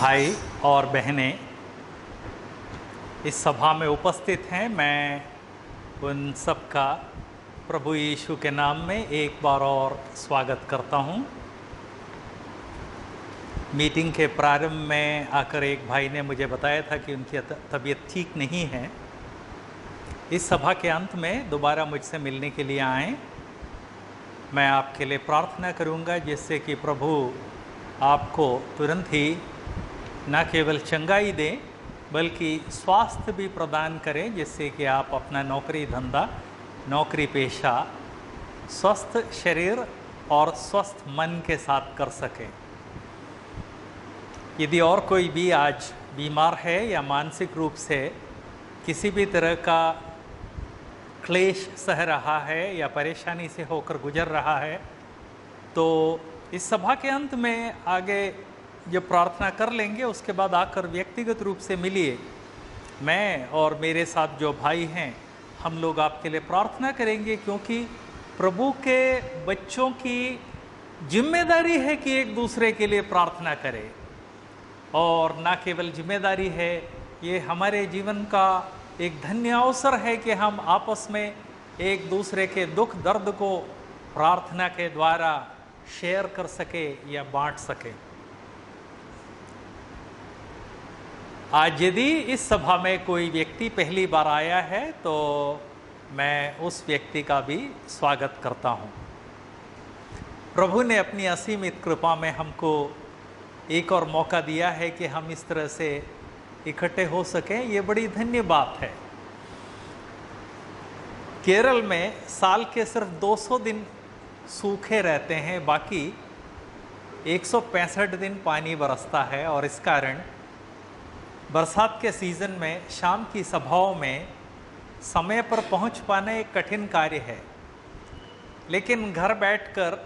भाई और बहनें, इस सभा में उपस्थित हैं। मैं उन सबका प्रभु यीशु के नाम में एक बार और स्वागत करता हूँ। मीटिंग के प्रारंभ में आकर एक भाई ने मुझे बताया था कि उनकी तबीयत ठीक नहीं है। इस सभा के अंत में दोबारा मुझसे मिलने के लिए आएँ। मैं आपके लिए प्रार्थना करूँगा जिससे कि प्रभु आपको तुरंत ही न केवल चंगाई दें, बल्कि स्वास्थ्य भी प्रदान करें, जिससे कि आप अपना नौकरी धंधा, नौकरी पेशा, स्वस्थ शरीर और स्वस्थ मन के साथ कर सकें। यदि और कोई भी आज बीमार है या मानसिक रूप से किसी भी तरह का क्लेश सह रहा है या परेशानी से होकर गुजर रहा है तो इस सभा के अंत में आगे जब प्रार्थना कर लेंगे, उसके बाद आकर व्यक्तिगत रूप से मिलिए। मैं और मेरे साथ जो भाई हैं, हम लोग आपके लिए प्रार्थना करेंगे क्योंकि प्रभु के बच्चों की ज़िम्मेदारी है कि एक दूसरे के लिए प्रार्थना करें। और ना केवल ज़िम्मेदारी है, ये हमारे जीवन का एक धन्य अवसर है कि हम आपस में एक दूसरे के दुख दर्द को प्रार्थना के द्वारा शेयर कर सके या बांट सके। आज यदि इस सभा में कोई व्यक्ति पहली बार आया है तो मैं उस व्यक्ति का भी स्वागत करता हूँ। प्रभु ने अपनी असीमित कृपा में हमको एक और मौका दिया है कि हम इस तरह से इकट्ठे हो सकें। ये बड़ी धन्य बात है। केरल में साल के सिर्फ़ 200 दिन सूखे रहते हैं, बाकी एक सौ पैंसठ दिन पानी बरसता है और इस कारण बरसात के सीज़न में, शाम की सभाओं में समय पर पहुँच पाना एक कठिन कार्य है। लेकिन घर बैठकर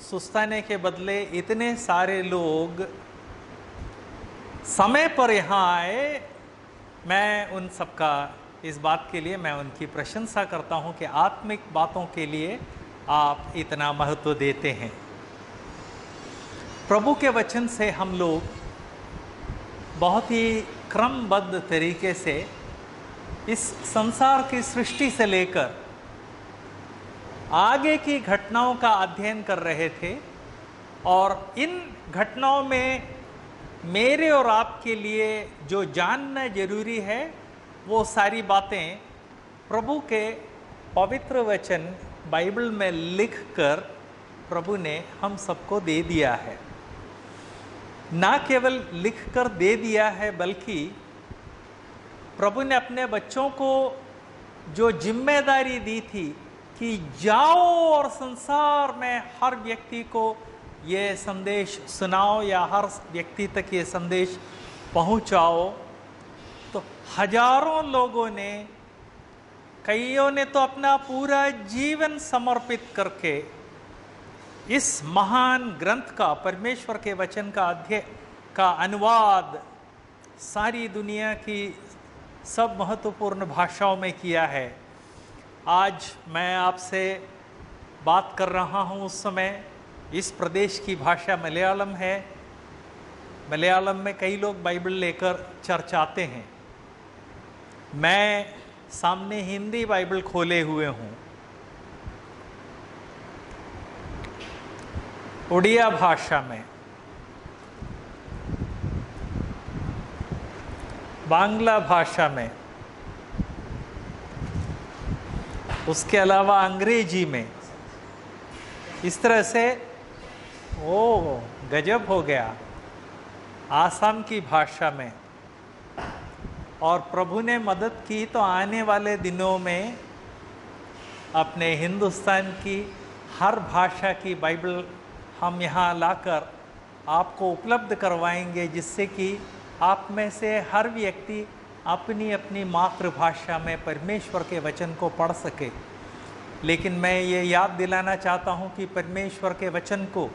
सुस्ताने के बदले इतने सारे लोग समय पर यहाँ आए, मैं उन सबका, इस बात के लिए मैं उनकी प्रशंसा करता हूँ कि आत्मिक बातों के लिए आप इतना महत्व देते हैं। प्रभु के वचन से हम लोग बहुत ही क्रमबद्ध तरीके से इस संसार की सृष्टि से लेकर आगे की घटनाओं का अध्ययन कर रहे थे और इन घटनाओं में मेरे और आपके लिए जो जानना ज़रूरी है, वो सारी बातें प्रभु के पवित्र वचन बाइबल में लिखकर प्रभु ने हम सबको दे दिया है। ना केवल लिख कर दे दिया है, बल्कि प्रभु ने अपने बच्चों को जो ज़िम्मेदारी दी थी कि जाओ और संसार में हर व्यक्ति को ये संदेश सुनाओ या हर व्यक्ति तक ये संदेश पहुंचाओ तो हज़ारों लोगों ने, कईयों ने तो अपना पूरा जीवन समर्पित करके इस महान ग्रंथ का, परमेश्वर के वचन का अध्यय का अनुवाद सारी दुनिया की सब महत्वपूर्ण भाषाओं में किया है। आज मैं आपसे बात कर रहा हूँ उस समय। इस प्रदेश की भाषा मलयालम है। मलयालम में कई लोग बाइबल लेकर चर्च आते हैं। मैं सामने हिंदी बाइबल खोले हुए हूँ। उड़िया भाषा में। बांग्ला भाषा में। उसके अलावा अंग्रेज़ी में। इस तरह से, ओ, गजब हो गया। आसाम की भाषा में। और प्रभु ने मदद की तो आने वाले दिनों में अपने हिंदुस्तान की हर भाषा की बाइबल हम यहाँ लाकर आपको उपलब्ध करवाएँगे, जिससे कि आप में से हर व्यक्ति अपनी अपनी मातृभाषा में परमेश्वर के वचन को पढ़ सके। लेकिन मैं ये याद दिलाना चाहता हूँ कि परमेश्वर के वचन को,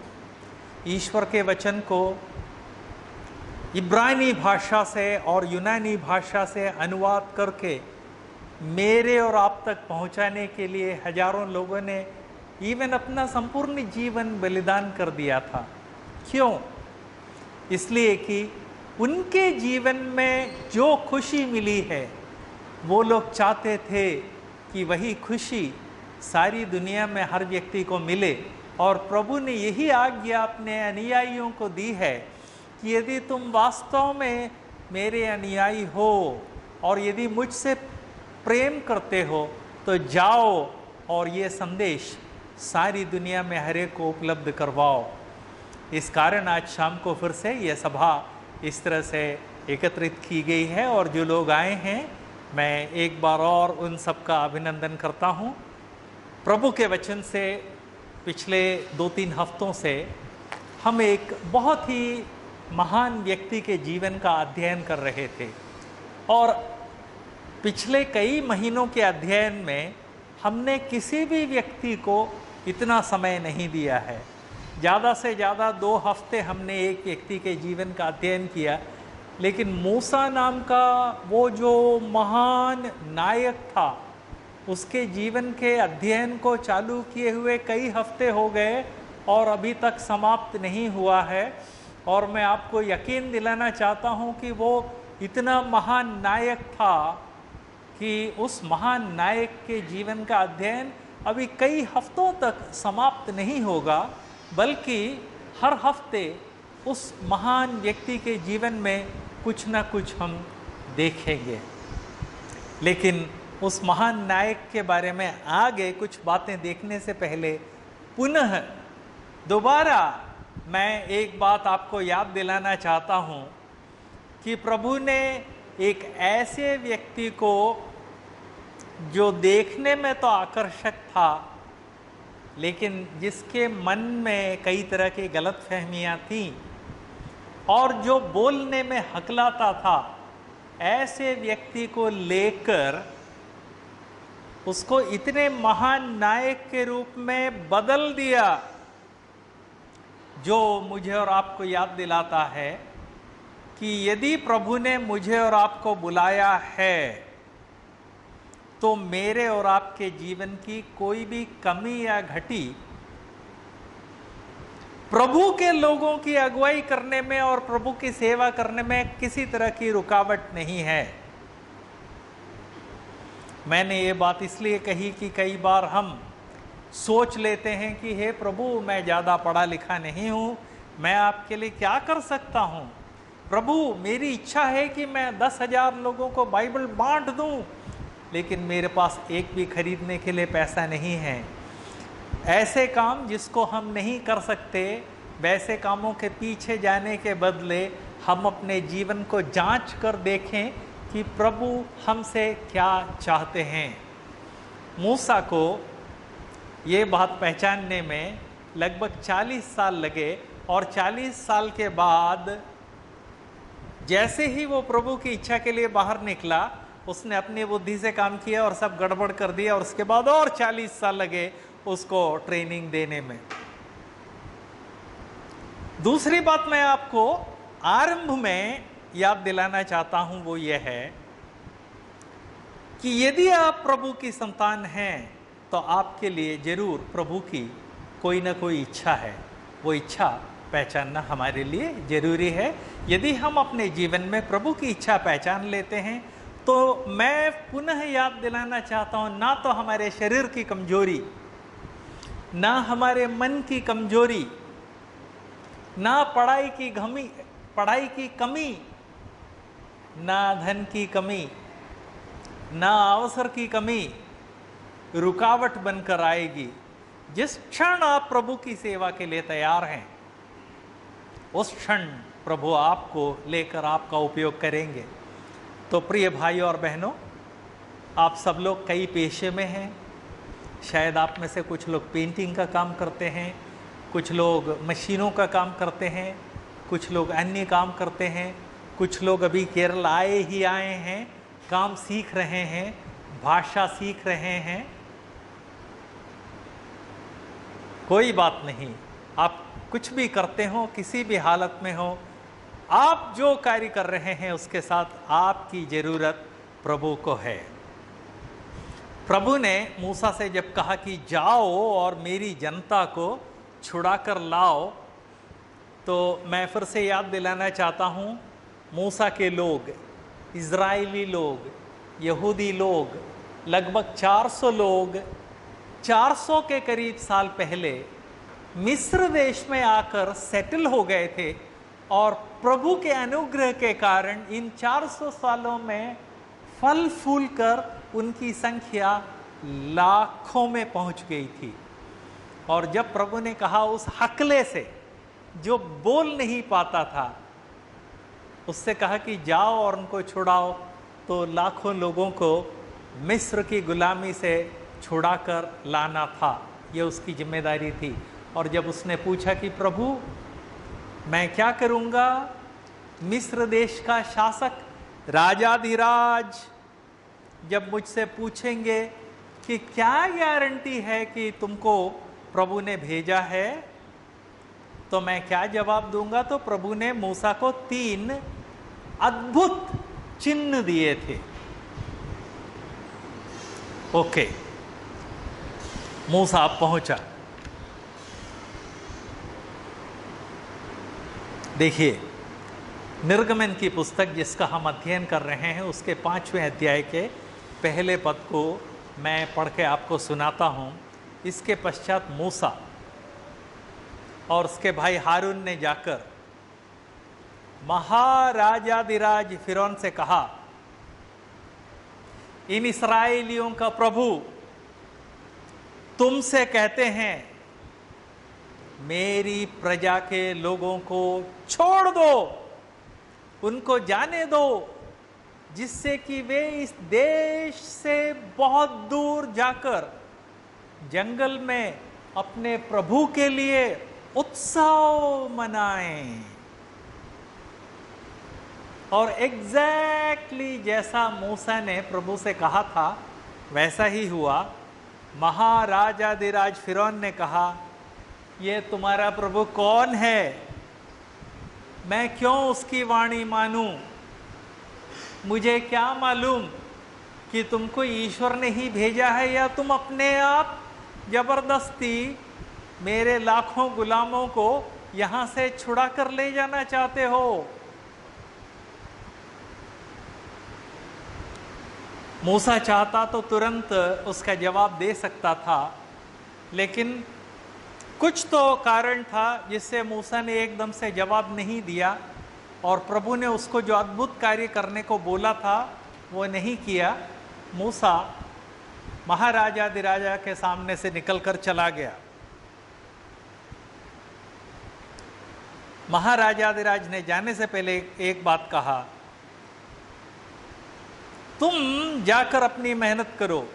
ईश्वर के वचन को इब्रानी भाषा से और यूनानी भाषा से अनुवाद करके मेरे और आप तक पहुँचाने के लिए हज़ारों लोगों ने इवन अपना संपूर्ण जीवन बलिदान कर दिया था। क्यों? इसलिए कि उनके जीवन में जो खुशी मिली है, वो लोग चाहते थे कि वही खुशी सारी दुनिया में हर व्यक्ति को मिले। और प्रभु ने यही आज्ञा अपने अनुयायियों को दी है कि यदि तुम वास्तव में मेरे अनुयायी हो और यदि मुझसे प्रेम करते हो तो जाओ और ये संदेश सारी दुनिया में हर एक को उपलब्ध करवाओ। इस कारण आज शाम को फिर से यह सभा इस तरह से एकत्रित की गई है और जो लोग आए हैं, मैं एक बार और उन सब का अभिनंदन करता हूँ। प्रभु के वचन से पिछले दो तीन हफ्तों से हम एक बहुत ही महान व्यक्ति के जीवन का अध्ययन कर रहे थे और पिछले कई महीनों के अध्ययन में हमने किसी भी व्यक्ति को इतना समय नहीं दिया है। ज़्यादा से ज़्यादा दो हफ़्ते हमने एक व्यक्ति के जीवन का अध्ययन किया, लेकिन मूसा नाम का वो जो महान नायक था, उसके जीवन के अध्ययन को चालू किए हुए कई हफ़्ते हो गए और अभी तक समाप्त नहीं हुआ है। और मैं आपको यकीन दिलाना चाहता हूँ कि वो इतना महान नायक था कि उस महान नायक के जीवन का अध्ययन अभी कई हफ्तों तक समाप्त नहीं होगा, बल्कि हर हफ़्ते उस महान व्यक्ति के जीवन में कुछ ना कुछ हम देखेंगे। लेकिन उस महान नायक के बारे में आगे कुछ बातें देखने से पहले पुनः दोबारा मैं एक बात आपको याद दिलाना चाहता हूँ कि प्रभु ने एक ऐसे व्यक्ति को जो देखने में तो आकर्षक था, लेकिन जिसके मन में कई तरह की गलत फहमियाँ थीं और जो बोलने में हकलाता था, ऐसे व्यक्ति को लेकर उसको इतने महान नायक के रूप में बदल दिया, जो मुझे और आपको याद दिलाता है कि यदि प्रभु ने मुझे और आपको बुलाया है तो मेरे और आपके जीवन की कोई भी कमी या घटी प्रभु के लोगों की अगुवाई करने में और प्रभु की सेवा करने में किसी तरह की रुकावट नहीं है। मैंने ये बात इसलिए कही कि कई बार हम सोच लेते हैं कि, हे प्रभु, मैं ज़्यादा पढ़ा लिखा नहीं हूँ, मैं आपके लिए क्या कर सकता हूँ? प्रभु, मेरी इच्छा है कि मैं दस हज़ार लोगों को बाइबल बांट दूँ लेकिन मेरे पास एक भी खरीदने के लिए पैसा नहीं है। ऐसे काम जिसको हम नहीं कर सकते, वैसे कामों के पीछे जाने के बदले हम अपने जीवन को जाँच कर देखें कि प्रभु हमसे क्या चाहते हैं। मूसा को ये बात पहचानने में लगभग 40 साल लगे और 40 साल के बाद जैसे ही वो प्रभु की इच्छा के लिए बाहर निकला उसने अपनी बुद्धि से काम किया और सब गड़बड़ कर दिया और उसके बाद और 40 साल लगे उसको ट्रेनिंग देने में। दूसरी बात मैं आपको आरंभ में याद दिलाना चाहता हूँ वो ये है कि यदि आप प्रभु की संतान हैं तो आपके लिए ज़रूर प्रभु की कोई ना कोई इच्छा है। वो इच्छा पहचानना हमारे लिए ज़रूरी है। यदि हम अपने जीवन में प्रभु की इच्छा पहचान लेते हैं तो मैं पुनः याद दिलाना चाहता हूँ, ना तो हमारे शरीर की कमज़ोरी, ना हमारे मन की कमज़ोरी, ना पढ़ाई की घमी, पढ़ाई की कमी, ना धन की कमी, ना अवसर की कमी रुकावट बनकर आएगी। जिस क्षण आप प्रभु की सेवा के लिए तैयार हैं, उस क्षण प्रभु आपको लेकर आपका उपयोग करेंगे। तो प्रिय भाई और बहनों, आप सब लोग कई पेशे में हैं। शायद आप में से कुछ लोग पेंटिंग का काम करते हैं, कुछ लोग मशीनों का काम करते हैं, कुछ लोग अन्य काम करते हैं, कुछ लोग अभी केरल आए ही आए हैं, काम सीख रहे हैं, भाषा सीख रहे हैं। कोई बात नहीं, आप कुछ भी करते हो, किसी भी हालत में हो आप जो कार्य कर रहे हैं, उसके साथ आपकी ज़रूरत प्रभु को है। प्रभु ने मूसा से जब कहा कि जाओ और मेरी जनता को छुड़ा कर लाओ तो मैं फिर से याद दिलाना चाहता हूँ, मूसा के लोग, इज़राइली लोग, यहूदी लोग, लगभग 400 लोग 400 के करीब साल पहले मिस्र देश में आकर सेटल हो गए थे और प्रभु के अनुग्रह के कारण इन 400 सालों में फल फूल कर उनकी संख्या लाखों में पहुँच गई थी। और जब प्रभु ने कहा उस हकले से, जो बोल नहीं पाता था, उससे कहा कि जाओ और उनको छुड़ाओ तो लाखों लोगों को मिस्र की गुलामी से छुड़ाकर लाना था। ये उसकी ज़िम्मेदारी थी। और जब उसने पूछा कि प्रभु मैं क्या करूँगा? मिस्र देश का शासक राजाधिराज जब मुझसे पूछेंगे कि क्या गारंटी है कि तुमको प्रभु ने भेजा है तो मैं क्या जवाब दूँगा? तो प्रभु ने मूसा को तीन अद्भुत चिन्ह दिए थे। ओके। मूसा पहुँचा। देखिए, निर्गमन की पुस्तक जिसका हम अध्ययन कर रहे हैं, उसके पाँचवें अध्याय के पहले पद को मैं पढ़ के आपको सुनाता हूँ। इसके पश्चात मूसा और उसके भाई हारून ने जाकर महाराजाधिराज फिरौन से कहा, इन इसराइलियों का प्रभु तुमसे कहते हैं मेरी प्रजा के लोगों को छोड़ दो। उनको जाने दो, जिससे कि वे इस देश से बहुत दूर जाकर जंगल में अपने प्रभु के लिए उत्सव मनाएँ। और एग्जैक्टली exactly जैसा मूसा ने प्रभु से कहा था, वैसा ही हुआ। महाराजाधिराज फिरौन ने कहा ये तुम्हारा प्रभु कौन है? मैं क्यों उसकी वाणी मानूं? मुझे क्या मालूम कि तुमको ईश्वर ने ही भेजा है या तुम अपने आप ज़बरदस्ती मेरे लाखों गुलामों को यहाँ से छुड़ा कर ले जाना चाहते हो? मूसा चाहता तो तुरंत उसका जवाब दे सकता था, लेकिन कुछ तो कारण था जिससे मूसा ने एकदम से जवाब नहीं दिया और प्रभु ने उसको जो अद्भुत कार्य करने को बोला था, वो नहीं किया। मूसा महाराजा दिराजा के सामने से निकलकर चला गया। महाराजाधिराज ने जाने से पहले एक बात कहा, तुम जाकर अपनी मेहनत करो।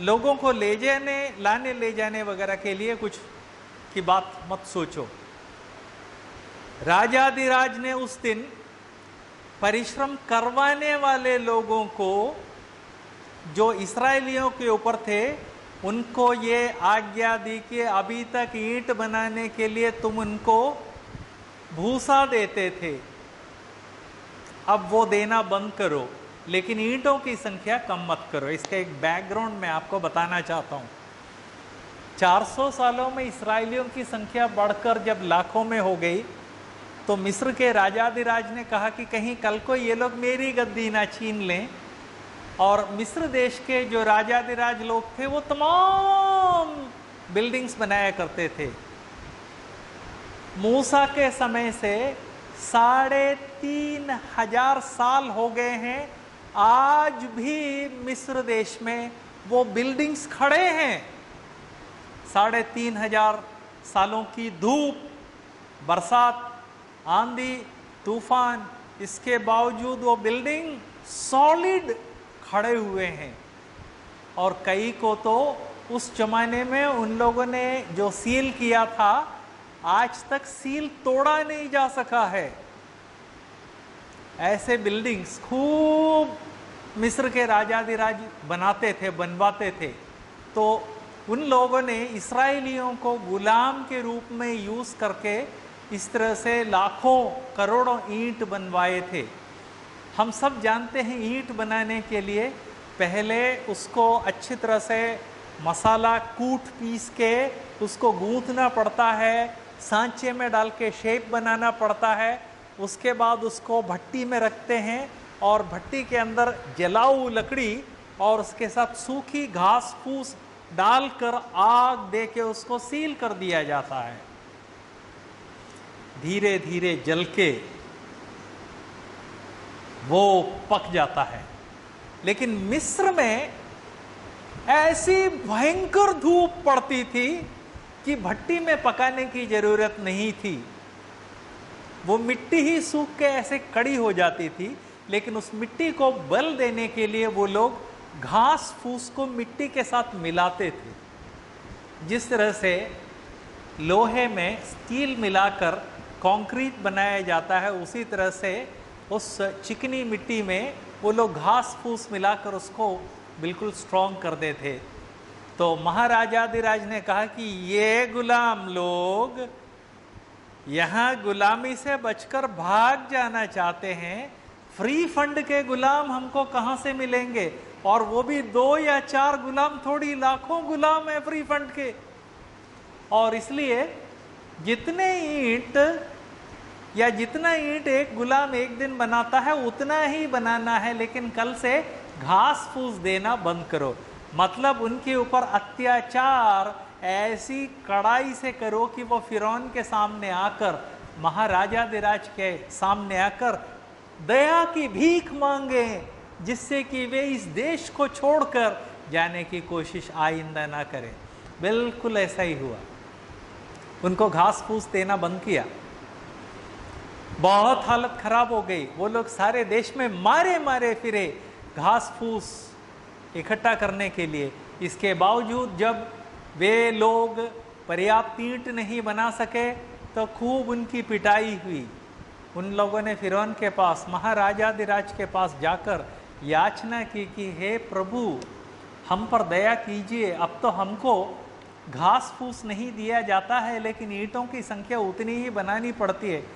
लोगों को ले जाने, लाने, ले जाने वगैरह के लिए कुछ की बात मत सोचो। राजाधिराज ने उस दिन परिश्रम करवाने वाले लोगों को, जो इसराइलियों के ऊपर थे, उनको ये आज्ञा दी कि अभी तक ईंट बनाने के लिए तुम उनको भूसा देते थे। अब वो देना बंद करो, लेकिन ईंटों की संख्या कम मत करो। इसका एक बैकग्राउंड मैं आपको बताना चाहता हूँ। 400 सालों में इसराइलियों की संख्या बढ़कर जब लाखों में हो गई तो मिस्र के राजाधिराज ने कहा कि कहीं कल को ये लोग मेरी गद्दी ना छीन लें। और मिस्र देश के जो राजाधिराज लोग थे, वो तमाम बिल्डिंग्स बनाया करते थे। मूसा के समय से साढ़े तीन हज़ार साल हो गए हैं, आज भी मिस्र देश में वो बिल्डिंग्स खड़े हैं। साढ़े तीन हज़ार सालों की धूप, बरसात, आंधी, तूफ़ान, इसके बावजूद वो बिल्डिंग सॉलिड खड़े हुए हैं। और कई को तो उस जमाने में उन लोगों ने जो सील किया था, आज तक सील तोड़ा नहीं जा सका है। ऐसे बिल्डिंग्स खूब मिस्र के राजाधिराज बनाते थे, बनवाते थे। तो उन लोगों ने इसराइलियों को गुलाम के रूप में यूज़ करके इस तरह से लाखों, करोड़ों ईंट बनवाए थे। हम सब जानते हैं ईंट बनाने के लिए पहले उसको अच्छी तरह से मसाला कूट पीस के उसको गूंथना पड़ता है, सांचे में डाल के शेप बनाना पड़ता है, उसके बाद उसको भट्टी में रखते हैं और भट्टी के अंदर जलाऊ लकड़ी और उसके साथ सूखी घास फूस डालकर आग दे के उसको सील कर दिया जाता है। धीरे धीरे जल के वो पक जाता है। लेकिन मिस्र में ऐसी भयंकर धूप पड़ती थी कि भट्टी में पकाने की ज़रूरत नहीं थी। वो मिट्टी ही सूख के ऐसे कड़ी हो जाती थी, लेकिन उस मिट्टी को बल देने के लिए वो लोग घास फूस को मिट्टी के साथ मिलाते थे। जिस तरह से लोहे में स्टील मिलाकर कंक्रीट बनाया जाता है, उसी तरह से उस चिकनी मिट्टी में वो लोग घास फूस मिलाकर उसको बिल्कुल स्ट्रॉन्ग कर दे थे तो महाराजाधिराज ने कहा कि ये गुलाम लोग यहाँ गुलामी से बचकर भाग जाना चाहते हैं। फ्री फंड के गुलाम हमको कहाँ से मिलेंगे? और वो भी दो या चार गुलाम, थोड़ी लाखों गुलाम है फ्री फंड के। और इसलिए जितने ईंट या जितना ईंट एक गुलाम एक दिन बनाता है, उतना ही बनाना है, लेकिन कल से घास फूस देना बंद करो। मतलब उनके ऊपर अत्याचार, ऐसी कड़ाई से करो कि वो फिरौन के सामने आकर, महाराजा दिराज के सामने आकर, दया की भीख मांगे। जिससे कि वे इस देश को छोड़कर जाने की कोशिश आइंदा ना करें। बिल्कुल ऐसा ही हुआ। उनको घास फूस देना बंद किया। बहुत हालत खराब हो गई। वो लोग सारे देश में मारे मारे फिरे घास फूस इकट्ठा करने के लिए। इसके बावजूद जब वे लोग पर्याप्त ईंट नहीं बना सके तो खूब उनकी पिटाई हुई। उन लोगों ने फिरौन के पास, महाराजाधिराज के पास जाकर याचना की कि, हे प्रभु, हम पर दया कीजिए। अब तो हमको घास फूस नहीं दिया जाता है, लेकिन ईंटों की संख्या उतनी ही बनानी पड़ती है।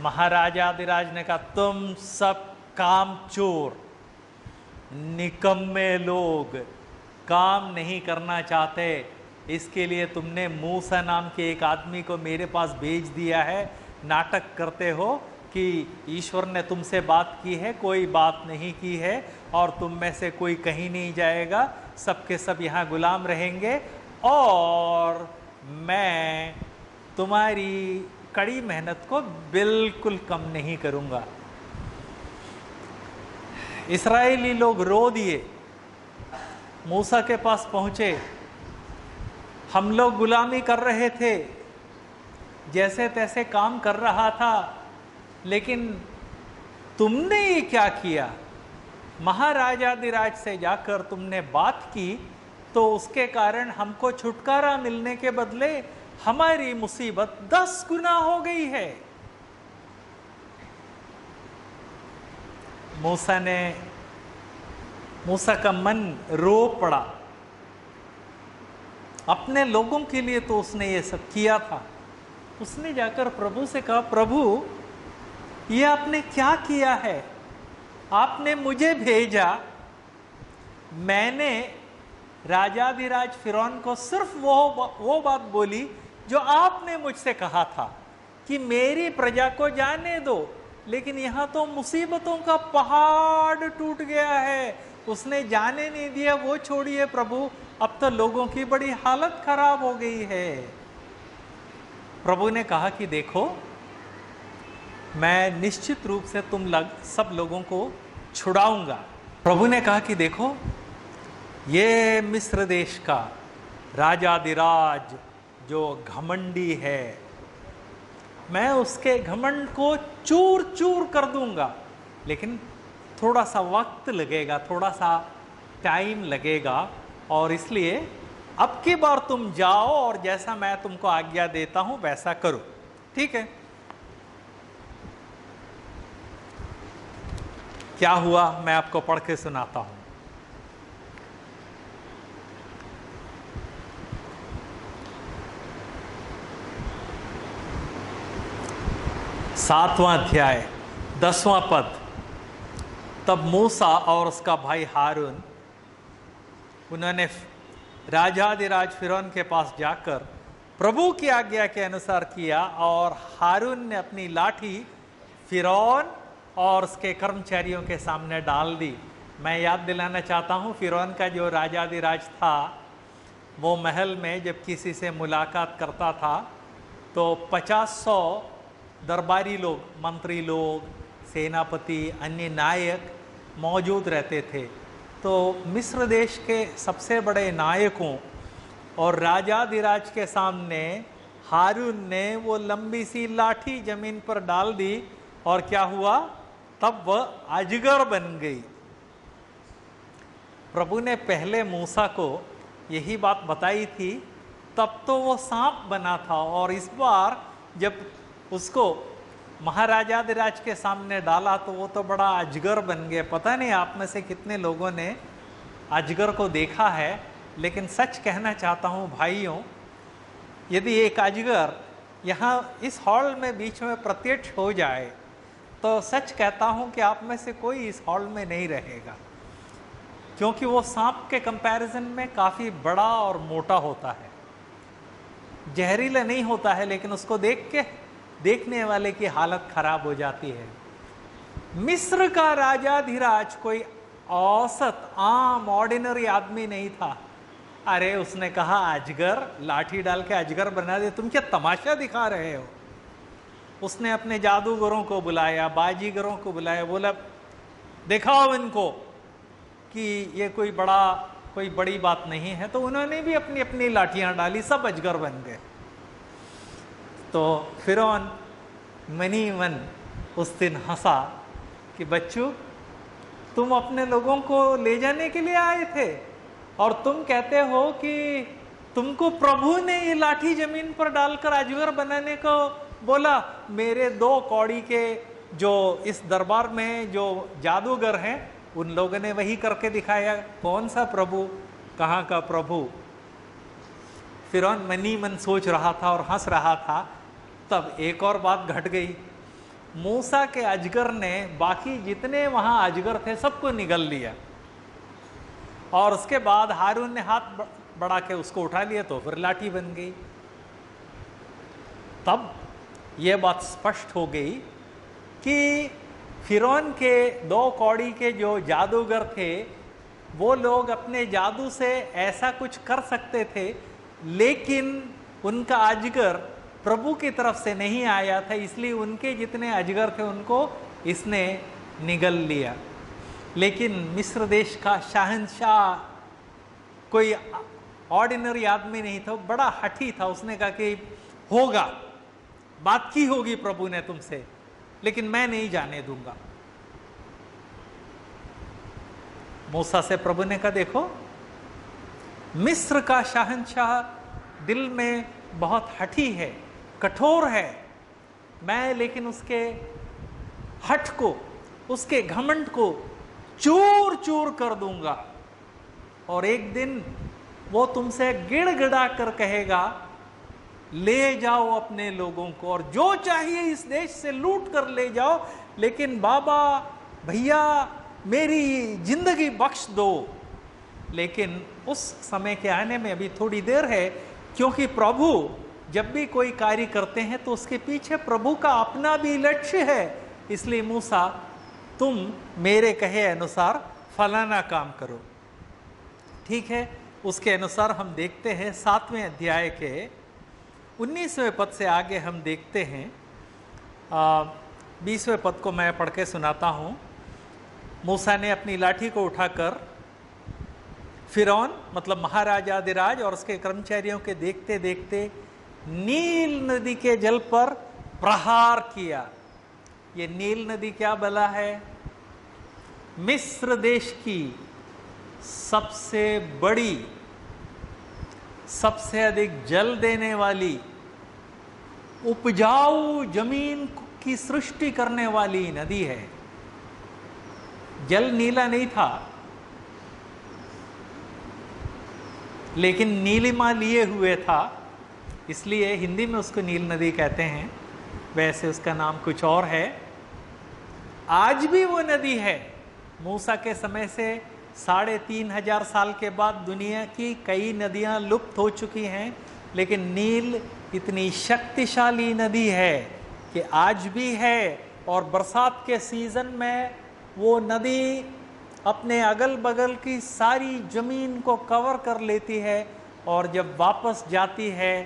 महाराजा महाराजाधिराज ने कहा, तुम सब काम चोर, निकम्मे लोग, काम नहीं करना चाहते। इसके लिए तुमने मूसा नाम के एक आदमी को मेरे पास भेज दिया है। नाटक करते हो कि ईश्वर ने तुमसे बात की है, कोई बात नहीं की है और तुम में से कोई कहीं नहीं जाएगा। सबके सब यहाँ गुलाम रहेंगे और मैं तुम्हारी कड़ी मेहनत को बिल्कुल कम नहीं करूँगा। इसराइली लोग रो दिए। मूसा के पास पहुँचे। हम लोग गुलामी कर रहे थे। जैसे तैसे काम कर रहा था। लेकिन तुमने ये क्या किया? महाराजाधिराज से जाकर तुमने बात की तो उसके कारण हमको छुटकारा मिलने के बदले हमारी मुसीबत दस गुना हो गई है। मूसा ने, मूसा का मन रो पड़ा। अपने लोगों के लिए तो उसने ये सब किया था। उसने जाकर प्रभु से कहा, प्रभु ये आपने क्या किया है? आपने मुझे भेजा। मैंने राजाधिराज फिरौन को सिर्फ़ वो वो बात बोली जो आपने मुझसे कहा था कि मेरी प्रजा को जाने दो, लेकिन यहाँ तो मुसीबतों का पहाड़ टूट गया है। उसने जाने नहीं दिया, वो छोड़िए प्रभु। अब तो लोगों की बड़ी हालत खराब हो गई है। प्रभु ने कहा कि देखो मैं निश्चित रूप से तुम लग, सब लोगों को छुड़ाऊँगा। प्रभु ने कहा कि देखो, ये मिस्र देश का राजाधिराज जो घमंडी है, मैं उसके घमंड को चूर चूर कर दूँगा। लेकिन थोड़ा सा वक्त लगेगा, थोड़ा सा टाइम लगेगा, और इसलिए अब की बार तुम जाओ और जैसा मैं तुमको आज्ञा देता हूँ, वैसा करो। ठीक है? क्या हुआ? मैं आपको पढ़ के सुनाता हूँ। सातवां अध्याय, दसवां पद। तब मूसा और उसका भाई हारून, उन्होंने राजाधिराज फिरौन के पास जाकर प्रभु की आज्ञा के अनुसार किया और हारून ने अपनी लाठी फिरौन और उसके कर्मचारियों के सामने डाल दी। मैं याद दिलाना चाहता हूँ, फिरौन का जो राजाधिराज था, वो महल में जब किसी से मुलाकात करता था तो पचास सौ दरबारी लोग, मंत्री लोग, सेनापति, अन्य नायक मौजूद रहते थे। तो मिस्र देश के सबसे बड़े नायकों और राजाधिराज के सामने हारून ने वो लंबी सी लाठी ज़मीन पर डाल दी और क्या हुआ? तब वह अजगर बन गई। प्रभु ने पहले मूसा को यही बात बताई थी, तब तो वो सांप बना था और इस बार जब उसको महाराजाधिराज के सामने डाला तो वो तो बड़ा अजगर बन गया। पता नहीं आप में से कितने लोगों ने अजगर को देखा है, लेकिन सच कहना चाहता हूँ भाइयों, यदि एक अजगर यहाँ इस हॉल में बीच में प्रत्यक्ष हो जाए तो सच कहता हूँ कि आप में से कोई इस हॉल में नहीं रहेगा, क्योंकि वो सांप के कंपैरिजन में काफ़ी बड़ा और मोटा होता है। जहरीला नहीं होता है, लेकिन उसको देख के, देखने वाले की हालत खराब हो जाती है। मिस्र का राजा धीराज कोई औसत, आम ऑर्डिनरी आदमी नहीं था। अरे, उसने कहा, अजगर, लाठी डाल के अजगर बना दे, तुम क्या तमाशा दिखा रहे हो? उसने अपने जादूगरों को बुलाया, बाजीगरों को बुलाया, बोला, दिखाओ इनको कि ये कोई बड़ा, कोई बड़ी बात नहीं है। तो उन्होंने भी अपनी अपनी लाठियाँ डाली, सब अजगर बन गए। तो फिर मनी मन उस दिन हंसा कि, बच्चू, तुम अपने लोगों को ले जाने के लिए आए थे और तुम कहते हो कि तुमको प्रभु ने ये लाठी ज़मीन पर डालकर अजगर बनाने को बोला, मेरे दो कौड़ी के जो इस दरबार में जो जादूगर हैं, उन लोगों ने वही करके दिखाया। कौन सा प्रभु? कहाँ का प्रभु? फिर मनी मन सोच रहा था और हंस रहा था। तब एक और बात घट गई। मूसा के अजगर ने बाकी जितने वहाँ अजगर थे, सबको निगल लिया। और उसके बाद हारून ने हाथ बढ़ा के उसको उठा लिया तो फिर लाठी बन गई। तब यह बात स्पष्ट हो गई कि फिरौन के दो कौड़ी के जो जादूगर थे, वो लोग अपने जादू से ऐसा कुछ कर सकते थे, लेकिन उनका अजगर प्रभु की तरफ़ से नहीं आया था, इसलिए उनके जितने अजगर थे, उनको इसने निगल लिया। लेकिन मिस्र देश का शाहनशाह कोई ऑर्डिनरी आदमी नहीं था बड़ा हठी था, उसने कहा कि होगा। बात की होगी प्रभु ने तुमसे, लेकिन मैं नहीं जाने दूँगा। मूसा से प्रभु ने कहा, देखो, मिस्र का शाहनशाह दिल में बहुत हठी है, कठोर है। मैं लेकिन उसके हट को, उसके घमंड को चूर चूर कर दूँगा। और एक दिन वो तुमसे गिड़गिड़ा कर कहेगा ले जाओ अपने लोगों को और जो चाहिए इस देश से लूट कर ले जाओ। लेकिन बाबा, भैया, मेरी ज़िंदगी बख्श दो। लेकिन उस समय के आने में अभी थोड़ी देर है, क्योंकि प्रभु, जब भी कोई कार्य करते हैं तो उसके पीछे प्रभु का अपना भी लक्ष्य है। इसलिए मूसा, तुम मेरे कहे अनुसार फलाना काम करो। ठीक है? उसके अनुसार हम देखते हैं सातवें अध्याय के उन्नीसवें पद से आगे हम देखते हैं। बीसवें पद को मैं पढ़ के सुनाता हूँ। मूसा ने अपनी लाठी को उठाकर फिरौन मतलब महाराजाधिराज और उसके कर्मचारियों के देखते देखते नील नदी के जल पर प्रहार किया। ये नील नदी क्या बला है? मिस्र देश की सबसे बड़ी, सबसे अधिक जल देने वाली उपजाऊ ज़मीन की सृष्टि करने वाली नदी है। जल नीला नहीं था, लेकिन नीलिमा लिए हुए था, इसलिए हिंदी में उसको नील नदी कहते हैं। वैसे उसका नाम कुछ और है। आज भी वो नदी है। मूसा के समय से साढ़े तीन हज़ार साल के बाद दुनिया की कई नदियाँ लुप्त हो चुकी हैं, लेकिन नील इतनी शक्तिशाली नदी है कि आज भी है और बरसात के सीज़न में वो नदी अपने अगल बगल की सारी ज़मीन को कवर कर लेती है और जब वापस जाती है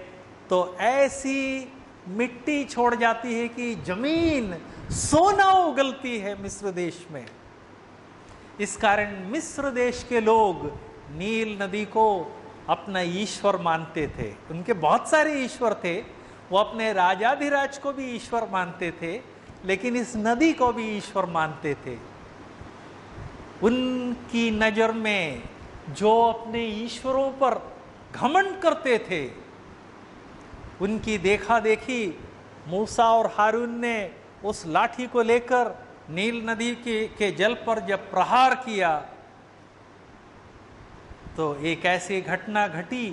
तो ऐसी मिट्टी छोड़ जाती है कि ज़मीन सोना उगलती है मिस्र देश में। इस कारण मिस्र देश के लोग नील नदी को अपना ईश्वर मानते थे। उनके बहुत सारे ईश्वर थे। वो अपने राजाधिराज को भी ईश्वर मानते थे लेकिन इस नदी को भी ईश्वर मानते थे। उनकी नज़र में जो अपने ईश्वरों पर घमंड करते थे उनकी देखा देखी मूसा और हारून ने उस लाठी को लेकर नील नदी के, के जल पर जब प्रहार किया तो एक ऐसी घटना घटी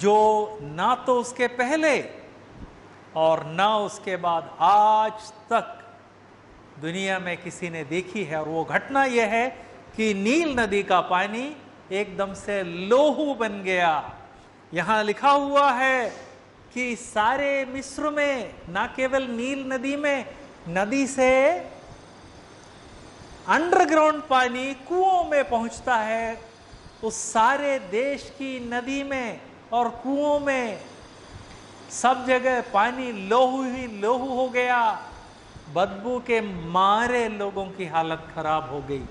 जो ना तो उसके पहले और ना उसके बाद आज तक दुनिया में किसी ने देखी है। और वो घटना यह है कि नील नदी का पानी एकदम से लोहू बन गया। यहाँ लिखा हुआ है कि सारे मिस्र में, ना केवल नील नदी में, नदी से अंडरग्राउंड पानी कुओं में पहुँचता है उस सारे देश की नदी में और कुओं में सब जगह पानी लोहू ही लोहू हो गया। बदबू के मारे लोगों की हालत खराब हो गई।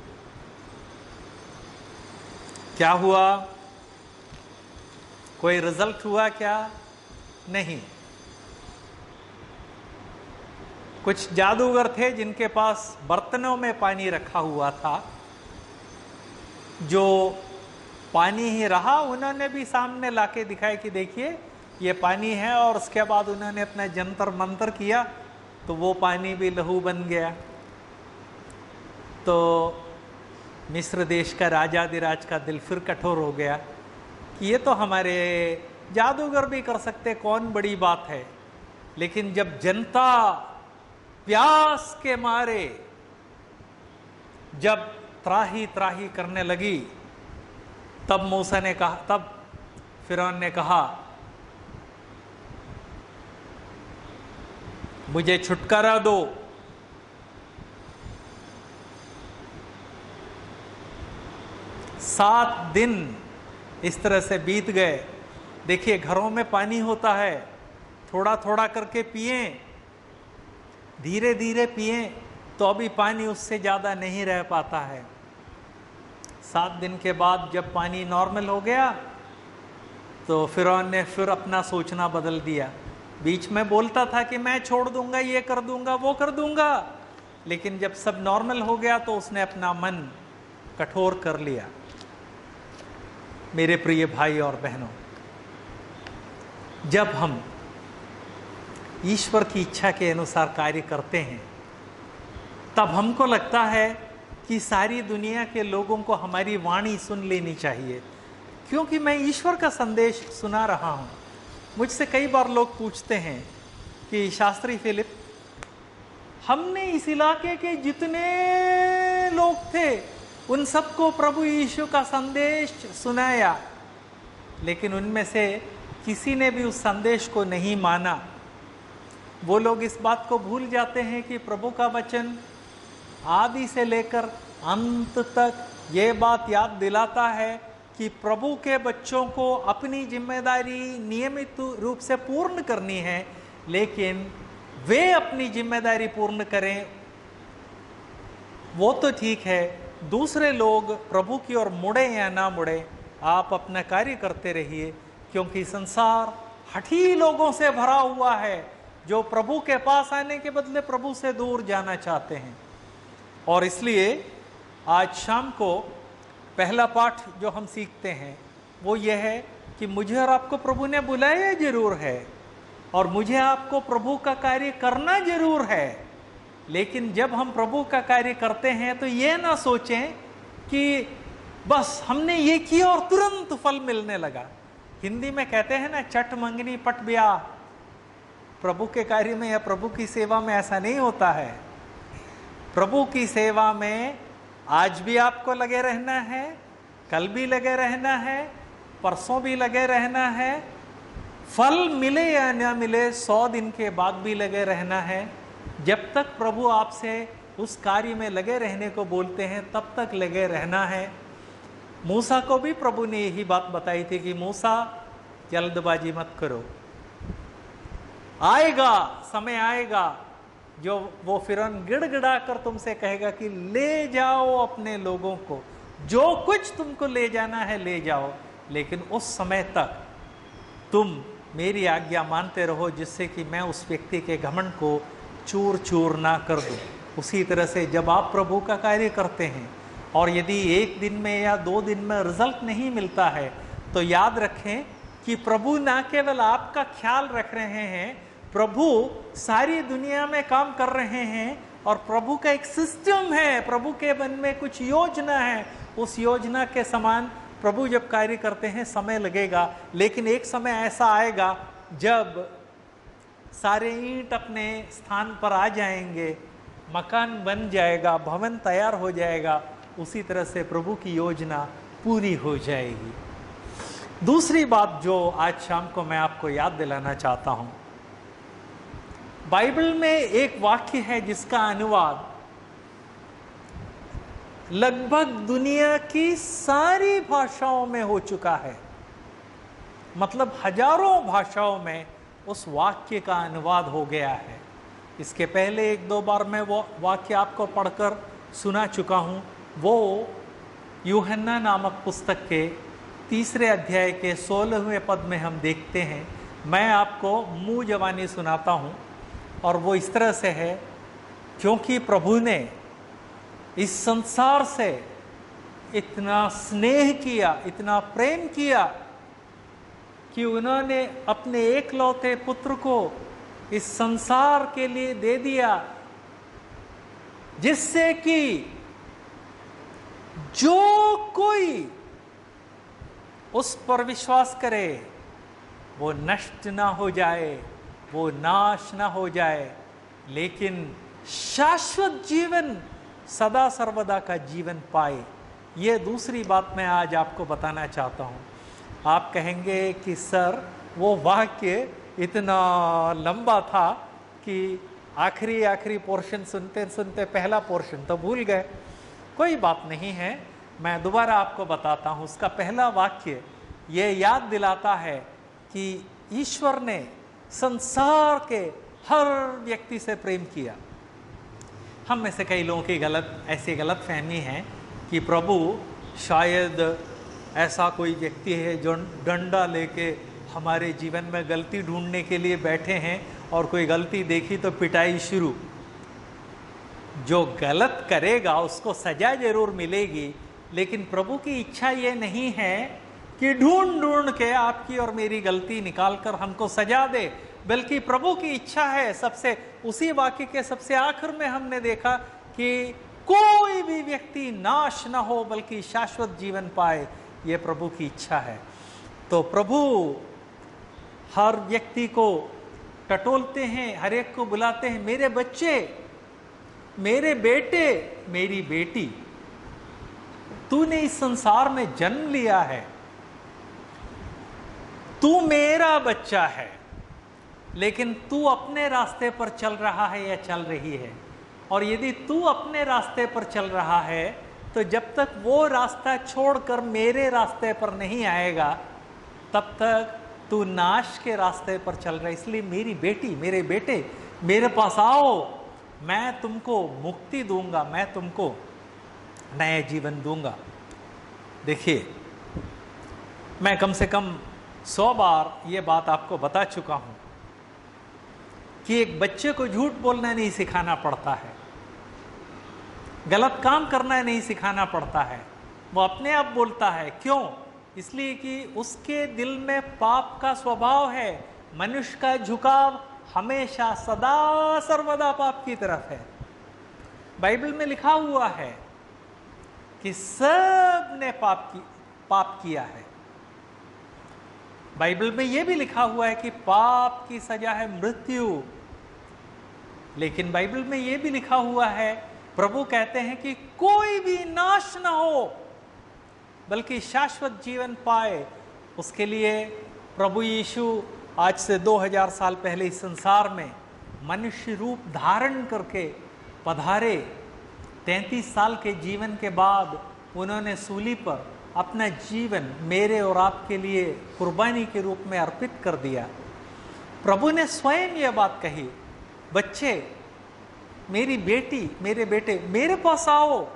क्या हुआ? कोई रिज़ल्ट हुआ क्या? नहीं। कुछ जादूगर थे जिनके पास बर्तनों में पानी रखा हुआ था, जो पानी ही रहा, उन्होंने भी सामने लाके दिखाया कि देखिए, ये पानी है और उसके बाद उन्होंने अपना जंतर मंतर किया तो वो पानी भी लहू बन गया। तो मिस्र देश का राजा दिराज का दिल फिर कठोर हो गया कि ये तो हमारे जादूगर भी कर सकते, कौन बड़ी बात है? लेकिन जब जनता प्यास के मारे, जब त्राही त्राही करने लगी तब मूसा ने कहा, तब फिर ने कहा, मुझे छुटकारा दो। सात दिन इस तरह से बीत गए। देखिए, घरों में पानी होता है थोड़ा थोड़ा करके पिए धीरे धीरे पिए तो अभी पानी उससे ज़्यादा नहीं रह पाता है। सात दिन के बाद जब पानी नॉर्मल हो गया तो फिर ने फिर अपना सोचना बदल दिया। बीच में बोलता था कि मैं छोड़ दूँगा, ये कर दूँगा, वो कर दूँगा। लेकिन जब सब नॉर्मल हो गया तो उसने अपना मन कठोर कर लिया। मेरे प्रिय भाई और बहनों, जब हम ईश्वर की इच्छा के अनुसार कार्य करते हैं, तब हमको लगता है कि सारी दुनिया के लोगों को हमारी वाणी सुन लेनी चाहिए। क्योंकि मैं ईश्वर का संदेश सुना रहा हूँ। मुझसे कई बार लोग पूछते हैं कि, शास्त्री फिलिप, हमने इस इलाके के जितने लोग थे, उन सबको प्रभु यीशु का संदेश सुनाया। लेकिन उनमें से किसी ने भी उस संदेश को नहीं माना। वो लोग इस बात को भूल जाते हैं कि प्रभु का वचन आदि से लेकर अंत तक ये बात याद दिलाता है कि प्रभु के बच्चों को अपनी ज़िम्मेदारी नियमित रूप से पूर्ण करनी है, लेकिन वे अपनी ज़िम्मेदारी पूर्ण करें। वो तो ठीक है, दूसरे लोग प्रभु की ओर मुड़े या ना मुड़े, आप अपना कार्य करते रहिए, क्योंकि संसार हठी लोगों से भरा हुआ है, जो प्रभु के पास आने के बदले प्रभु से दूर जाना चाहते हैं। और इसलिए आज शाम को पहला पाठ जो हम सीखते हैं, वो ये है कि मुझे और आपको प्रभु ने बुलाया ज़रूर है और मुझे आपको प्रभु का कार्य करना ज़रूर है। लेकिन जब हम प्रभु का कार्य करते हैं तो ये ना सोचें कि बस हमने ये किया और तुरंत फल मिलने लगा। हिंदी में कहते हैं ना, चट मंगनी पट ब्याह। प्रभु के कार्य में या प्रभु की सेवा में ऐसा नहीं होता है। प्रभु की सेवा में आज भी आपको लगे रहना है, कल भी लगे रहना है, परसों भी लगे रहना है। फल मिले या न मिले, सौ दिन के बाद भी लगे रहना है। जब तक प्रभु आपसे उस कार्य में लगे रहने को बोलते हैं, तब तक लगे रहना है। मूसा को भी प्रभु ने यही बात बताई थी कि मूसा, जल्दबाजी मत करो। आएगा, समय आएगा। जो वो फिर गिड़गिड़ा कर तुमसे कहेगा कि ले जाओ अपने लोगों को। जो कुछ तुमको ले जाना है, ले जाओ। लेकिन उस समय तक तुम मेरी आज्ञा मानते रहो, जिससे कि मैं उस व्यक्ति के घमंड को चूर चूर ना कर दूँ। उसी तरह से जब आप प्रभु का कार्य करते हैं और यदि एक दिन में या दो दिन में रिज़ल्ट नहीं मिलता है तो याद रखें कि प्रभु ना केवल आपका ख्याल रख रहे हैं प्रभु सारी दुनिया में काम कर रहे हैं और प्रभु का एक सिस्टम है। प्रभु के मन में कुछ योजना है। उस योजना के समान प्रभु जब कार्य करते हैं, समय लगेगा। लेकिन एक समय ऐसा आएगा जब सारे ईंट अपने स्थान पर आ जाएँगे, मकान बन जाएगा, भवन तैयार हो जाएगा, उसी तरह से प्रभु की योजना पूरी हो जाएगी। दूसरी बात जो आज शाम को मैं आपको याद दिलाना चाहता हूँ बाइबल में एक वाक्य है जिसका अनुवाद, लगभग दुनिया की सारी भाषाओं में हो चुका है। मतलब हज़ारों भाषाओं में उस वाक्य का अनुवाद हो गया है। इसके पहले एक दो बार मैं वो वाक्य आपको पढ़कर सुना चुका हूँ। वो यूहन्ना नामक पुस्तक के तीसरे अध्याय के सोलहवें पद में हम देखते हैं। मैं आपको मुँह जवानी सुनाता हूँ। और वो इस तरह से है, क्योंकि प्रभु ने इस संसार से इतना स्नेह किया, इतना प्रेम किया कि उन्होंने अपने एक लौते पुत्र को इस संसार के लिए दे दिया, जिससे कि जो कोई उस पर विश्वास करे, वो नष्ट ना हो जाए। वो नाश ना हो जाए। लेकिन शाश्वत जीवन सदा सर्वदा का जीवन पाए। ये दूसरी बात मैं आज आपको बताना चाहता हूँ। आप कहेंगे कि, सर, वो वाक्य इतना लंबा था कि आखिरी आखिरी पोर्शन सुनते सुनते पहला पोर्शन तो भूल गए। कोई बात नहीं है, मैं दोबारा आपको बताता हूँ। उसका पहला वाक्य ये याद दिलाता है कि ईश्वर ने संसार के हर व्यक्ति से प्रेम किया। हम में से कई लोगों की गलत, ऐसी गलत फहमी है कि प्रभु शायद ऐसा कोई व्यक्ति है जो डंडा लेके हमारे जीवन में गलती ढूँढने के लिए बैठे हैं और कोई गलती देखी तो पिटाई शुरू। जो गलत करेगा उसको सजा ज़रूर मिलेगी, लेकिन प्रभु की इच्छा ये नहीं है कि ढूंढ ढूंढ के आपकी और मेरी गलती निकाल कर हमको सजा दे। बल्कि प्रभु की इच्छा है सबसे, उसी वाक्य के सबसे आखिर में हमने देखा कि कोई भी व्यक्ति नाश ना हो, बल्कि शाश्वत जीवन पाए, ये प्रभु की इच्छा है। तो प्रभु, हर व्यक्ति को टटोलते हैं, हर एक को बुलाते हैं, मेरे बच्चे, मेरे बेटे, मेरी बेटी, तूने इस संसार में जन्म लिया है। तू मेरा बच्चा है, लेकिन तू अपने रास्ते पर चल रहा है या चल रही है? और यदि तू अपने रास्ते पर चल रहा है तो जब तक वो रास्ता छोड़कर मेरे रास्ते पर नहीं आएगा, तब तक तू नाश के रास्ते पर चल रहा है। इसलिए मेरी बेटी, मेरे बेटे, मेरे पास आओ। मैं तुमको मुक्ति दूँगा, मैं तुमको नया जीवन दूँगा। देखिए, मैं कम से कम सौ बार ये बात आपको बता चुका हूँ कि एक बच्चे को झूठ बोलना नहीं सिखाना पड़ता है। गलत काम करना नहीं सिखाना पड़ता है। वो अपने आप बोलता है, क्यों? इसलिए कि उसके दिल में पाप का स्वभाव है, मनुष्य का झुकाव हमेशा सदा सर्वदा पाप की तरफ़ है। बाइबल में लिखा हुआ है कि सबने पाप की, पाप किया है। बाइबल में यह भी लिखा हुआ है कि पाप की सजा है मृत्यु। लेकिन बाइबल में यह भी लिखा हुआ है, प्रभु कहते हैं कि कोई भी नाश ना हो, बल्कि शाश्वत जीवन पाए। उसके लिए प्रभु यीशु आज से 2000 साल पहले इस संसार में मनुष्य रूप धारण करके पधारे। तैतीस साल के जीवन के बाद उन्होंने सूली पर अपना जीवन मेरे और आपके लिए कुर्बानी के रूप में अर्पित कर दिया। प्रभु ने स्वयं यह बात कही, बच्चे, मेरी बेटी, मेरे बेटे, मेरे पास आओ।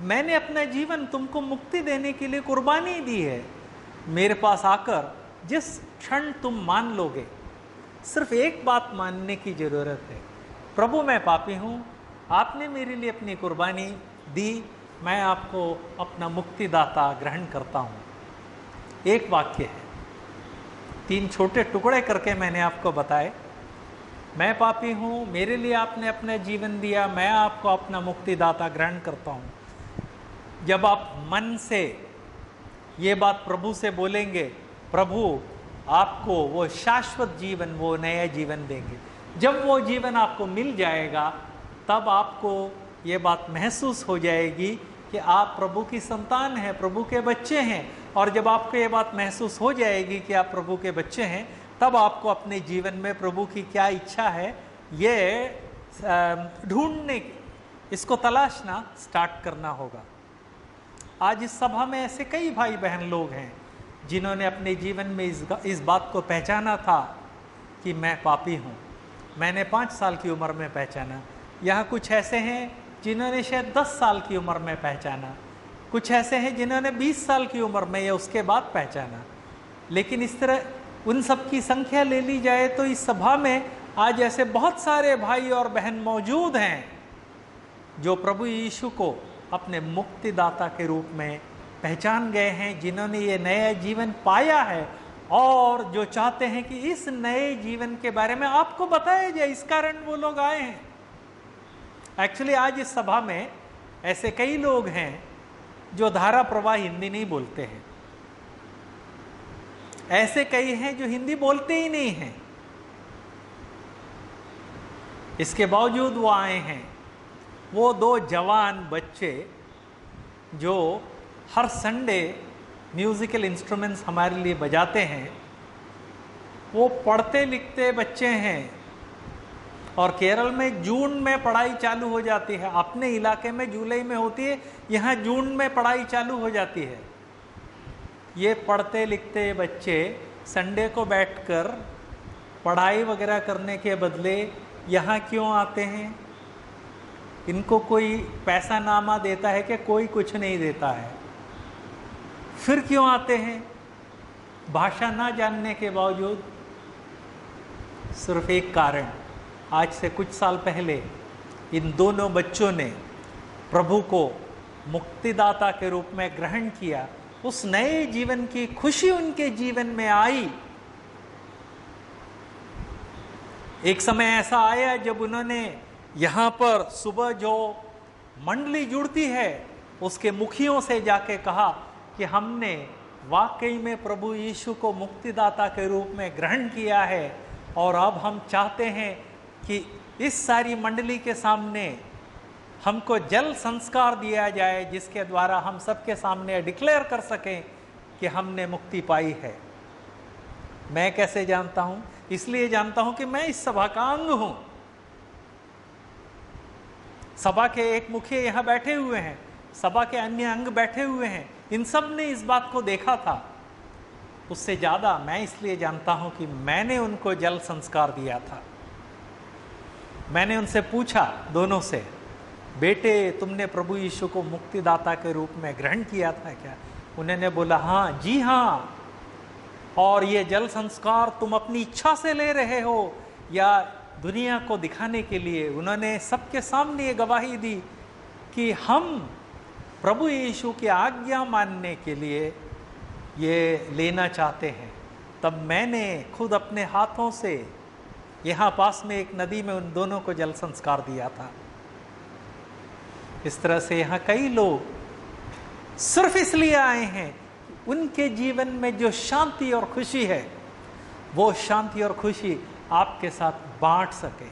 मैंने अपना जीवन तुमको मुक्ति देने के लिए कुर्बानी दी है। मेरे पास आकर जिस क्षण तुम मान लोगे, सिर्फ़ एक बात मानने की ज़रूरत है। प्रभु, मैं पापी हूँ। आपने मेरे लिए अपनी कुर्बानी दी। मैं आपको अपना मुक्तिदाता ग्रहण करता हूँ। एक वाक्य है। तीन छोटे टुकड़े करके मैंने आपको बताए। मैं पापी हूँ, मेरे लिए आपने अपना जीवन दिया, मैं आपको अपना मुक्तिदाता ग्रहण करता हूँ। जब आप मन से ये बात प्रभु से बोलेंगे, प्रभु, आपको वो शाश्वत जीवन, वो नया जीवन देंगे। जब वो जीवन आपको मिल जाएगा, तब आपको ये बात महसूस हो जाएगी कि आप प्रभु की संतान हैं, प्रभु के बच्चे हैं और जब आपको ये बात महसूस हो जाएगी कि आप प्रभु के बच्चे हैं, तब आपको अपने जीवन में प्रभु की क्या इच्छा है, ये ढूँढने इसको तलाशना स्टार्ट करना होगा। आज इस सभा में ऐसे कई भाई बहन लोग हैं, जिन्होंने अपने जीवन में इस इस बात को पहचाना था कि मैं पापी हूँ। मैंने पाँच साल की उम्र में पहचाना। यहाँ कुछ ऐसे हैं जिन्होंने शायद दस साल की उम्र में पहचाना। कुछ ऐसे हैं जिन्होंने बीस साल की उम्र में या उसके बाद पहचाना। लेकिन इस तरह उन सब की संख्या ले ली जाए तो इस सभा में आज ऐसे बहुत सारे भाई और बहन मौजूद हैं, जो प्रभु यीशु को अपने मुक्तिदाता के रूप में पहचान गए हैं, जिन्होंने ये नया जीवन पाया है और जो चाहते हैं कि इस नए जीवन के बारे में आपको बताया जाए। इस कारण वो लोग आए हैं। एक्चुअली आज इस सभा में ऐसे कई लोग हैं जो धारा प्रवाह हिंदी नहीं बोलते हैं। ऐसे कई हैं जो हिंदी बोलते ही नहीं हैं। इसके बावजूद वो आए हैं। वो दो जवान बच्चे जो हर संडे म्यूज़िकल इंस्ट्रूमेंट्स हमारे लिए बजाते हैं, वो पढ़ते लिखते बच्चे हैं। और केरल में जून में पढ़ाई चालू हो जाती है। अपने इलाके में जुलाई में होती है, यहाँ जून में पढ़ाई चालू हो जाती है। ये पढ़ते लिखते बच्चे संडे को बैठकर पढ़ाई वगैरह करने के बदले यहाँ क्यों आते हैं? इनको कोई पैसा नामा देता है कि कोई कुछ नहीं देता है? फिर क्यों आते हैं? भाषा ना जानने के बावजूद सिर्फ़ एक कारण। आज से कुछ साल पहले इन दोनों बच्चों ने प्रभु को मुक्तिदाता के रूप में ग्रहण किया। उस नए जीवन की खुशी उनके जीवन में आई। एक समय ऐसा आया जब उन्होंने यहाँ पर सुबह जो मंडली जुड़ती है, उसके मुखियों से जाके कहा कि हमने वाकई में प्रभु यीशु को मुक्तिदाता के रूप में ग्रहण किया है और अब हम चाहते हैं कि इस सारी मंडली के सामने हमको जल संस्कार दिया जाए जिसके द्वारा हम सबके सामने डिक्लेयर कर सकें कि हमने मुक्ति पाई है। मैं कैसे जानता हूँ? इसलिए जानता हूँ कि मैं इस सभा का अंग हूँ। सभा के एक मुखिया यहाँ बैठे हुए हैं, सभा के अन्य अंग बैठे हुए हैं। इन सबने इस बात को देखा था। उससे ज़्यादा मैं इसलिए जानता हूँ कि मैंने उनको जल संस्कार दिया था। मैंने उनसे पूछा दोनों से, बेटे, तुमने प्रभु यीशु को मुक्तिदाता के रूप में ग्रहण किया था क्या? उन्होंने बोला हाँ जी हाँ। और ये जल संस्कार तुम अपनी इच्छा से ले रहे हो या दुनिया को दिखाने के लिए? उन्होंने सबके सामने ये गवाही दी कि हम प्रभु यीशु की आज्ञा मानने के लिए ये लेना चाहते हैं। तब मैंने खुद अपने हाथों से यहाँ पास में एक नदी में उन दोनों को जल संस्कार दिया था। इस तरह से यहाँ कई लोग सिर्फ़ इसलिए आए हैं, उनके जीवन में जो शांति और खुशी है, वो शांति और खुशी आपके साथ बांट सके।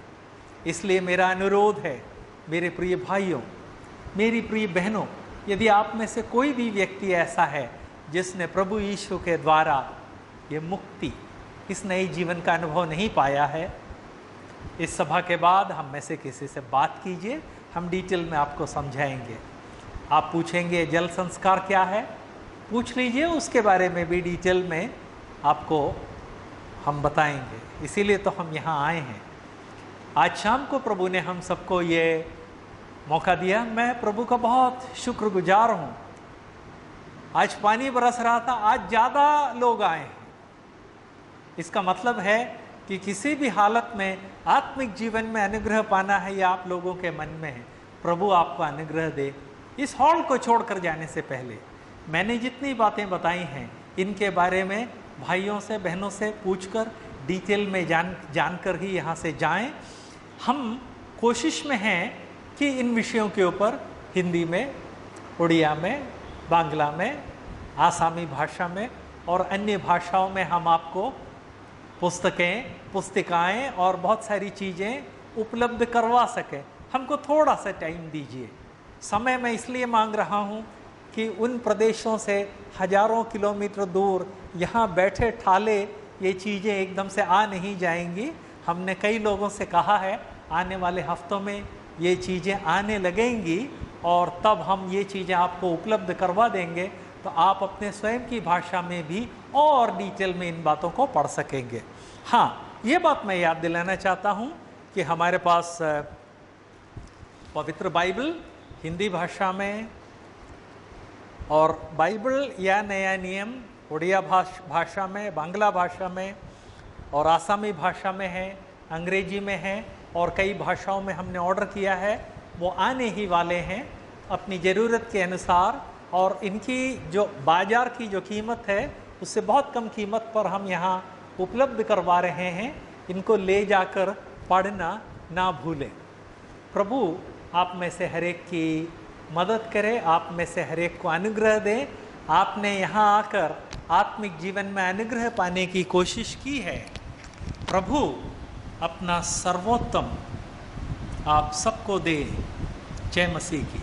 इसलिए मेरा अनुरोध है, मेरे प्रिय भाइयों, मेरी प्रिय बहनों, यदि आप में से कोई भी व्यक्ति ऐसा है, जिसने प्रभु यीशु के द्वारा ये मुक्ति इस नए जीवन का अनुभव नहीं पाया है, इस सभा के बाद हम में से किसी से बात कीजिए, हम डिटेल में आपको समझाएँगे। आप पूछेंगे, जल संस्कार क्या है? पूछ लीजिए, उसके बारे में भी डिटेल में आपको हम बताएँगे। इसीलिए तो हम यहाँ आए हैं। आज शाम को प्रभु ने हम सबको ये मौका दिया। मैं प्रभु का बहुत शुक्रगुजार हूँ। आज पानी बरस रहा था, आज ज़्यादा लोग आए हैं। इसका मतलब है कि किसी भी हालत में आत्मिक जीवन में अनुग्रह पाना है या आप लोगों के मन में है। प्रभु आपको अनुग्रह दे। इस हॉल को छोड़कर जाने से पहले मैंने जितनी बातें बताई हैं, इनके बारे में भाइयों से, बहनों से पूछकर, डिटेल में जान, जानकर ही यहाँ से जाएँ। हम कोशिश में हैं कि इन विषयों के ऊपर हिंदी में, उड़िया में, बांग्ला में, आसामी भाषा में और अन्य भाषाओं में हम आपको पुस्तकें, पुस्तिकाएँ और बहुत सारी चीज़ें उपलब्ध करवा सकें। हमको थोड़ा सा टाइम दीजिए। समय मैं इसलिए मांग रहा हूँ कि उन प्रदेशों से हज़ारों किलोमीटर दूर यहाँ बैठे ठाले ये चीज़ें एकदम से आ नहीं जाएँगी। हमने कई लोगों से कहा है, आने वाले हफ्तों में ये चीज़ें आने लगेंगी और तब हम ये चीज़ें आपको उपलब्ध करवा देंगे। तो आप अपने स्वयं की भाषा में भी और डिटेल में इन बातों को पढ़ सकेंगे। हाँ ये बात मैं याद दिलाना चाहता हूँ कि हमारे पास पवित्र बाइबल हिंदी भाषा में और बाइबल या नया नियम उड़िया भाष में, बांग्ला भाषा में और आसामी भाषा में है, अंग्रेज़ी में है और कई भाषाओं में हमने ऑर्डर किया है, वो आने ही वाले हैं। अपनी ज़रूरत के अनुसार और इनकी जो बाज़ार की जो कीमत है उससे बहुत कम कीमत पर हम यहाँ उपलब्ध करवा रहे हैं। इनको ले जाकर पढ़ना ना भूलें। प्रभु, आप में से हरेक की मदद करे, आप में से हरेक को अनुग्रह दें। आपने यहाँ आकर आत्मिक जीवन में अनुग्रह पाने की कोशिश की है। प्रभु, अपना सर्वोत्तम आप सबको दे। जय मसीह की।